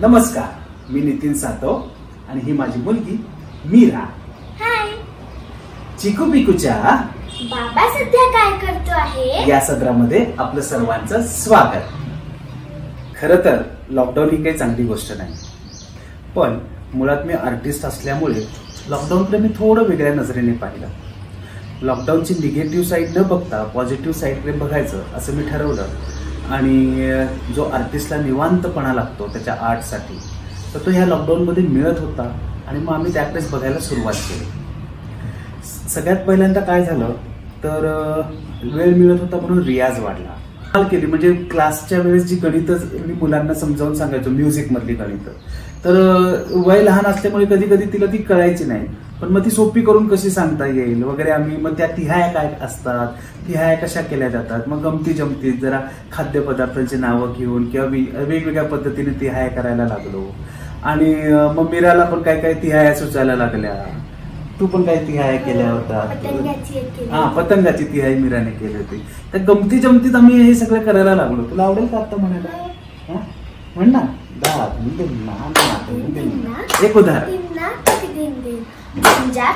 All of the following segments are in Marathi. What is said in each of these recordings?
नमस्कार मी नितीन सातव आणि ही माझी मुलगी मीरा. हाय. चिकू पिकूच्या बाबा सध्या काय करतो आहे? या सत्रामध्ये आपलं सर्वांचं स्वागत. खर तर लॉकडाऊन ही काही चांगली गोष्ट नाही. पण मुळात मी आर्टिस्ट असल्यामुळे लॉकडाऊनकडे मी थोडं वेगळ्या नजरेने पाहिलं. लॉकडाऊनची निगेटिव्ह साईड न बघता पॉझिटिव्ह साईडकडे बघायचं असं मी ठरवलं. आणि जो आर्टिस्टला निवांतपणा लागतो त्याच्या आर्टसाठी तर तो ह्या लॉकडाऊनमध्ये मिळत होता आणि मग आम्ही त्याकडेच बघायला सुरुवात केली. सगळ्यात पहिल्यांदा काय झालं तर वेळ मिळत होता म्हणून रियाज वाढला. काल केली म्हणजे क्लासच्या वेळेस जी गणितच मी मुलांना समजावून सांगायचो म्युझिक मधली गणित. तर वय लहान असल्यामुळे कधी कधी तिला ती कळायची नाही. पण मग ती सोपी करून कशी सांगता येईल? वगैरे आम्ही मग त्या तिहाया काय असतात? तिहाया कशा केल्या जातात? मग गमती जमती जरा खाद्यपदार्थांची नावं घेऊन किंवा वेगवेगळ्या पद्धतीने तिहाया करायला लागलो. आणि मग मीराला पण काय काय तिहाया सुचायला लागल्या? तू पण काही तिहाया केल्या होत्या एक केली. हा पतंगाची तिहाई मीराने केली होती. त्या गमती जमतीत आम्ही हे सगळं करायला लागलो. तुला आवडेल का आता म्हणायला? हा? म्हण ना. दा, दिन, दिन, ना, ना, दिन, दिन. एक उदाहरण.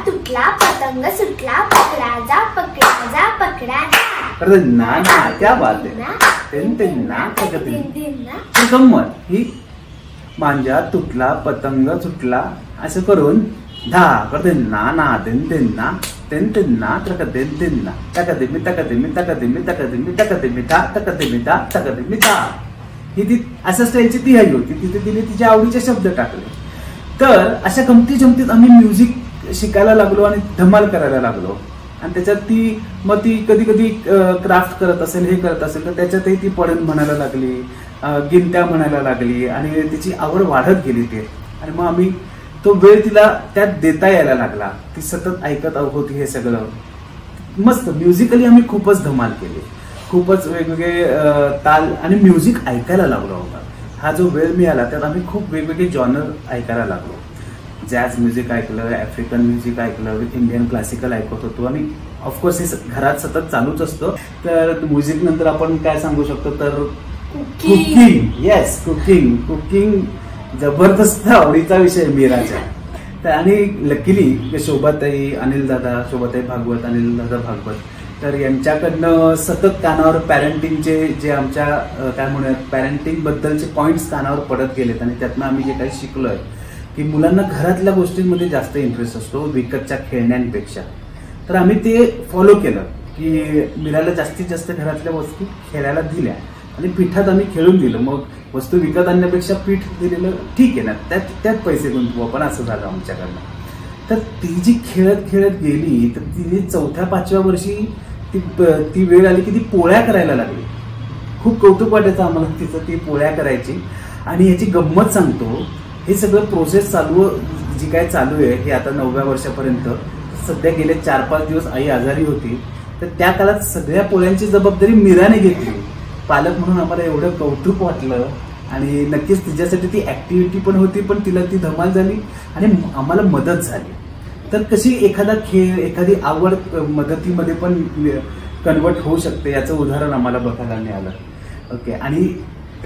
तुटला पतंग सुटला पकडा जा पकडा जा पकडा जा. अरे ना ना क्या बात आहे ना, दिन, दिन, ना, तक, दिन. दिन, दिन ना. ही गंमत ही मांजा तुटला पतंग सुटला असं करून धा करते ना ना दिन दिन ना दिन दिन ना तक दिन दिन ना. तक दिमी तक दिमी तक दिमी तक दिमी तक दिमी धा तक दिमी धा तक दिमी धा ही ती असं स्टाईलची ती हवी होती. तिथे तिने तिच्या आवडीचे शब्द टाकले. तर अशा गमती जमतीत आम्ही म्युझिक शिकायला लागलो आणि धमाल करायला लागलो. आणि त्याच्यात ती मग ती कधी कधी क्राफ्ट करत असेल हे करत असेल तर त्याच्यातही ती पडण म्हणायला लागली गिनत्या म्हणायला लागली आणि तिची आवड वाढत गेली ते. आणि मग आम्ही तो वेळ तिला त्यात देता यायला लागला. ती सतत ऐकत होती हे सगळं. मस्त म्युझिकली आम्ही खूपच धमाल केली. खूपच वेगवेगळे ताल आणि म्युझिक ऐकायला लागलो होता हा जो वेळ मिळाला त्यात आम्ही खूप वेगवेगळे जॉनर ऐकायला लागलो. जॅझ म्युझिक ऐकलं आफ्रिकन म्युझिक ऐकलं विथ इंडियन क्लासिकल ऐकत होतो. आणि ऑफकोर्स हे घरात सतत चालूच असतं. तर म्युझिक नंतर आपण काय सांगू शकतो? तर cooking. Cooking yes cooking cooking जबरदस्त आवडीचा विषय मीराच्या तर आणि लकीली शोभाताई अनिल दादा शोभाताई भागवत अनिल दादा भागवत. तर यांच्याकडनं सतत कानावर पॅरेंटिंगचे जे आमच्या काय म्हणूया पॅरेंटिंग बद्दलचे पॉइंट्स कानावर पडत गेलेत आणि त्यातनं आम्ही जे काही शिकलोय की मुलांना घरातल्या गोष्टींमध्ये जास्त इंटरेस्ट असतो विकतच्या खेळण्यांपेक्षा. तर आम्ही ते फॉलो केलं की मिराला जास्तीत जास्त घरातल्या वस्तू खेळायला दिल्या आणि पिठात आम्ही खेळून दिलं. मग वस्तू विकत आणण्यापेक्षा पीठ दिलेलं ठीक आहे ना त्यात त्यात पैसे गुंतवू आपण असं झालं आमच्याकडनं. तर ती जी खेळत खेळत गेली तर तिने चौथ्या पाचव्या वर्षी ती ती वेळ आली की ती पोळ्या करायला लागली. खूप कौतुक वाटायचं आम्हाला तिचं ती पोळ्या करायची. आणि याची गंमत सांगतो हे सगळं प्रोसेस चालू जी काय चालू आहे हे आता नवव्या वर्षापर्यंत सध्या गेले चार पाच दिवस आई आजारी होती. तर त्या काळात सगळ्या पोळ्यांची जबाबदारी मीराने घेतली. पालक म्हणून आम्हाला एवढं कौतुक वाटलं. आणि नक्कीच तिच्यासाठी ती ऍक्टिव्हिटी पण होती पण तिला ती धमाल झाली. आणि आम्हाला मदत झाली. तर कशी एखादा खेळ एखादी आवड मदतीमध्ये पण कन्वर्ट होऊ शकते याचं उदाहरण आम्हाला बघायला मिळालं. ओके आणि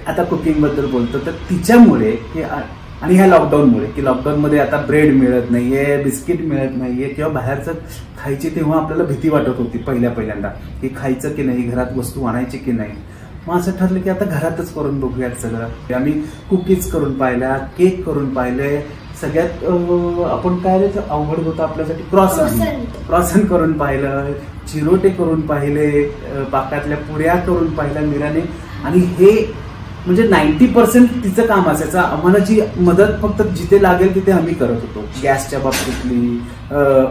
आता कुकिंगबद्दल बोलतो. तर तिच्यामुळे की आणि ह्या लॉकडाऊनमुळे की लॉकडाऊनमध्ये आता ब्रेड मिळत नाहीये बिस्किट मिळत नाहीये किंवा बाहेरचं खायची तेव्हा आपल्याला भीती वाटत होती पहिल्या पहिल्यांदा की खायचं की नाही घरात वस्तू आणायची की नाही. मग असं ठरलं की आता घरातच करून बघूयात सगळं. आम्ही कुकीज करून पाहिल्या केक करून पाहिले सगळ्यात आपण काय रे अवघड होतं आपल्यासाठी क्रॉसन. क्रॉसन करून पाहिलं चिरोटे करून पाहिले अं, पाकातल्या पुऱ्या करून पाहिल्या मीराने. आणि हे म्हणजे नाईन्टी पर्सेंट तिचं काम असायचं. आम्हाला जी मदत फक्त जिथे लागेल तिथे आम्ही करत होतो. गॅसच्या बाबतीतली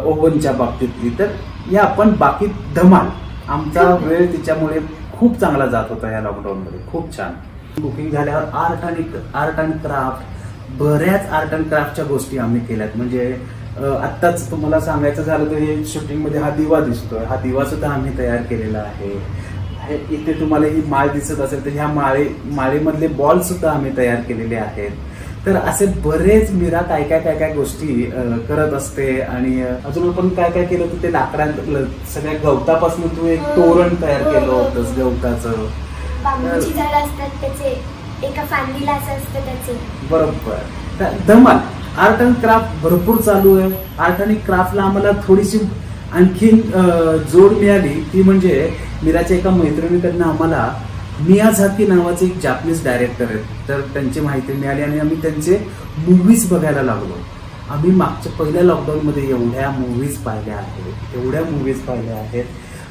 ओव्हनच्या बाबतीतली. तर या आपण बाकी धमाल. आमचा वेळ तिच्यामुळे खूप चांगला जात होता या लॉकडाऊनमध्ये खूप छान. कुकिंग झाल्यावर आर्ट आणि आर्ट अँड क्राफ्ट बऱ्याच आर्ट अँड क्राफ्टच्या गोष्टी आम्ही केल्यात. म्हणजे आत्ताच तुम्हाला सांगायचं झालं तर हे शूटिंगमध्ये हा दिवा दिसतोय. हा दिवा सुद्धा आम्ही तयार केलेला आहे. इथे तुम्हाला ही माळ दिसत असेल तर ह्या माळे माळेमधले बॉल सुद्धा आम्ही तयार केलेले आहेत. तर असे बरेच मीरा काय काय काय काय गोष्टी करत असते आणि अजून आपण काय काय केलं होतं ते लाकडां सगळ्या गवतापासून तू एक तोरण तयार केलं होतंस गवताचं. एका असतं त्याचे. बरोबर. धमाल आर्ट अँड क्राफ्ट भरपूर चालू आहे. आर्ट आणि क्राफ्टला आम्हाला थोडीशी आणखीन जोड मिळाली. ती म्हणजे मीराच्या एका मैत्रिणीकडनं आम्हाला मियाझाकी नावाचे एक जापनीज डायरेक्टर आहेत. तर त्यांची माहिती मिळाली आणि आम्ही त्यांचे मूवीज बघायला लागलो. आम्ही मागच्या पहिल्या लॉकडाऊनमध्ये एवढ्या मूवीज पाहिल्या आहेत. एवढ्या मूवीज पाहिल्या आहेत.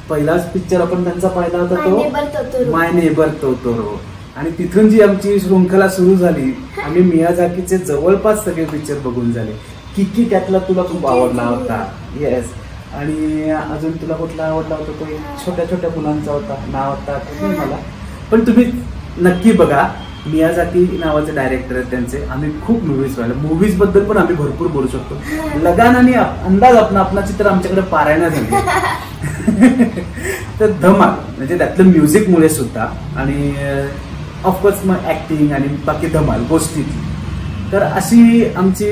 पहिलाच पिक्चर आपण त्यांचा पाहिला होता तो. माय नेबर तोतोरो आणि तिथून जी आमची शृंखला सुरू झाली आम्ही मियाझाकीचे जवळपास सगळे पिक्चर बघून झाले. किकी त्यातला तुला खूप आवडला. होता. येस आणि अजून तुला कुठला आवडला होता तो? छोट्या छोट्या मुलांचा होता. नाव होता मला. पण तुम्ही नक्की बघा मियाझाकी नावाचे डायरेक्टर आहेत त्यांचे. आम्ही खूप मूवीज पाहिले मूवीजबद्दल पण आम्ही भरपूर बोलू शकतो. लगान आणि अंदाज आपण आपला चित्र आमच्याकडे पारायण झाली तर धमाल म्हणजे त्यातलं म्युझिकमुळे सुद्धा. आणि ऑफकोर्स मग ऍक्टिंग आणि बाकी धमाल गोष्टी तर अशी आमची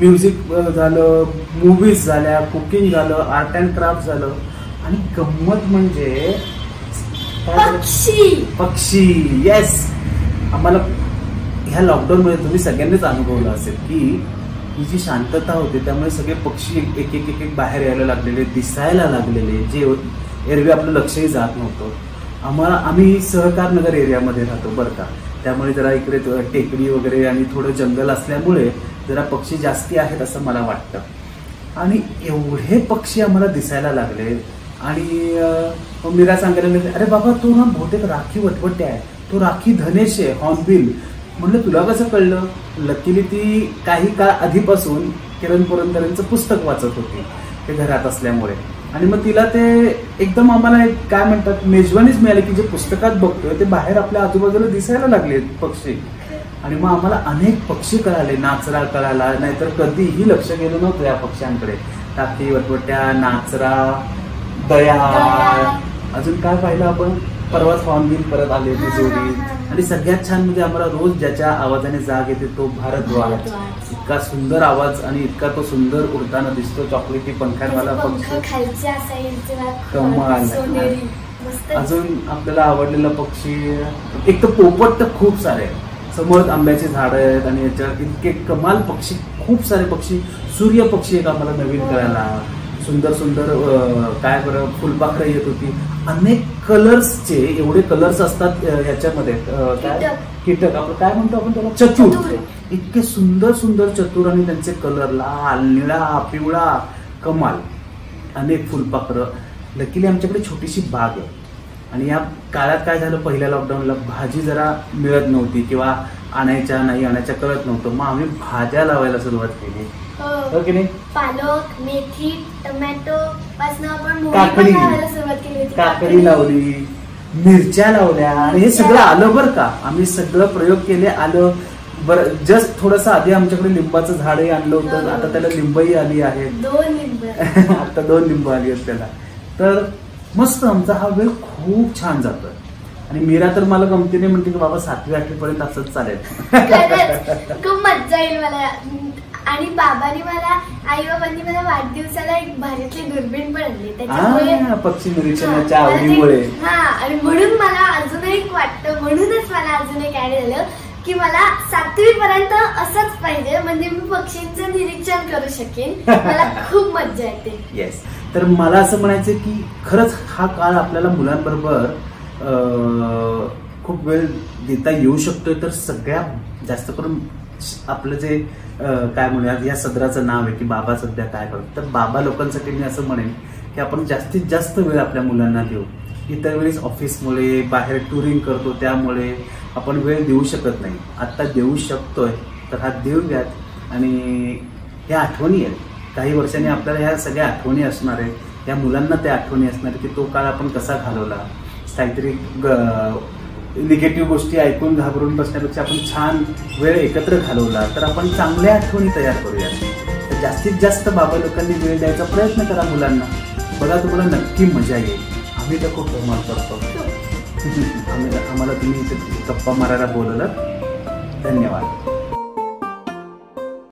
म्युझिक झालं मूवीज झाल्या कुकिंग झालं आर्ट अँड क्राफ्ट झालं. आणि गंमत म्हणजे? पक्षी. पक्षी येस आम्हाला ह्या लॉकडाऊन मध्ये तुम्ही सगळ्यांनीच अनुभवलं असेल की ही जी शांतता होती त्यामुळे सगळे पक्षी एक एक एक एक बाहेर यायला लागलेले दिसायला लागलेले जे एरवी आपलं लक्षही जात नव्हतं. आम्हाला आम्ही सहकार नगर एरियामध्ये राहतो बरं का. त्यामुळे जरा इकडे टेकडी वगैरे आणि थोडं जंगल असल्यामुळे जरा पक्षी जास्ती आहेत असं मला वाटतं. आणि एवढे पक्षी आम्हाला दिसायला लागले आणि मग मीरा सांगायला लागले अरे बाबा तो ना बहुतेक राखी वटवटे आहे. तो राखी धनेश आहे हॉर्नबिल. म्हणलं तुला कसं कळलं? लकीली ती काही काळ आधीपासून किरण पुरंदरेंचं पुस्तक वाचत होती ते घरात असल्यामुळे. आणि मग तिला ते एकदम आम्हाला एक काय म्हणतात मेजवानीच मिळाली की जे पुस्तकात बघतोय ते बाहेर आपल्या आजूबाजूला दिसायला लागले पक्षी. आणि मग आम्हाला अनेक पक्षी कळाले नाचरा कळाला नाहीतर कधीही लक्ष गेलं नव्हतं या पक्ष्यांकडे. टाकी वटवट्या नाचरा दया. दया. अजून काय पाहिलं आपण? परवाच हॉर्नबिल परत आले ती हा, जोडी. आणि सगळ्यात छान म्हणजे आम्हाला रोज ज्याच्या आवाजाने जाग येते तो भारद्वाज. इतका सुंदर आवाज आणि इतका तो सुंदर उडताना दिसतो चॉकलेटी पंखांवाला पक्षी कमाल. अजून आपल्याला आवडलेला पक्षी एक तर पोपट तर खूप सारे आहेत. समोर आंब्याची झाड आहेत आणि याच्यावर इतके कमाल पक्षी खूप सारे पक्षी सूर्य पक्षी एक आम्हाला नवीन हो. सुंदर सुंदर काय बरं फुलपाखरं येत होती. अनेक कलर्सचे एवढे कलर्स असतात ह्याच्यामध्ये. काय? कीटक. आपण काय म्हणतो आपण त्याला? चतुर. चतुर. इतके सुंदर सुंदर चतुर आणि त्यांचे कलर लाल निळा पिवळा कमाल. अनेक फुलपाखरं. लकीली आमच्याकडे छोटीशी बाग आहे. आणि या काळात काय झालं? पहिल्या लॉकडाऊनला भाजी जरा मिळत नव्हती किंवा आणायच्या नाही आणायच्या कळत नव्हतं. मग आम्ही भाज्या लावायला सुरुवात केली. हो. हो की नाही? पालक मेथी टोमॅटो पासून आपण मोहरी काकडी. पण लावायला सुरुवात केली होती. काकडी लावली मिरच्या लावल्या आणि हे सगळं आलं बरं का? आम्ही सगळं प्रयोग केले आलं बरं. जस्ट थोडस आधी आमच्याकडे लिंबाचं झाडही आणलं होतं. हो. आता त्याला लिंबही आली आहे. दोन लिंब. आता दोन लिंबू आली आहेत त्याला. तर मस्त आमचा हा वेळ खूप छान जातोय. आणि मीरा तर मला गमतीने म्हणते की बाबा सातवी आठवी पर्यंत असंच चालेल. खरंच. खूप मज्जा येईल मला. आणि बाबांनी मला आई बाबांनी मला वाढदिवसाला एक भारीतली दुर्बीण पण आणली त्याच्यामुळे पक्षी निरीक्षणाच्या हा, आवडीमुळे. हा आणि म्हणून मला अजून एक वाटतं म्हणूनच मला अजून एक ऍड झालं की मला सातवी पर्यंत असंच पाहिजे म्हणजे मी पक्षींचं निरीक्षण करू शकेन. मला खूप मज्जा येते. येस तर मला असं म्हणायचं की खरंच हा काळ आपल्याला मुलांबरोबर खूप वेळ देता येऊ शकतोय तर सगळ्यात जास्त करून आपलं जे काय म्हणूया या सदराचं नाव आहे की बाबा सध्या काय करतो तर बाबा लोकांसाठी मी असं म्हणेन की आपण जास्तीत जास्त वेळ आपल्या मुलांना देऊ. इतर वेळेस ऑफिसमुळे बाहेर टुरिंग करतो त्यामुळे आपण वेळ देऊ शकत नाही. आत्ता देऊ शकतोय तर हा देऊयात आणि ह्या आठवणी आहेत. काही वर्षांनी आपल्याला ह्या सगळ्या आठवणी असणार आहेत. या मुलांना त्या आठवणी असणार की तो काळ आपण कसा घालवला. काहीतरी निगेटिव्ह गोष्टी ऐकून घाबरून बसण्यापेक्षा आपण छान वेळ एकत्र घालवला तर आपण चांगल्या आठवणी तयार करूया तर जास्तीत जास्त बाबा लोकांनी वेळ द्यायचा प्रयत्न करा मुलांना. बघा तुम्हाला नक्की मजा येईल. आम्ही तर खूप धमाल करतो. आम्ही आम्हाला तुम्ही इथे गप्पा मारायला बोलवलं. धन्यवाद.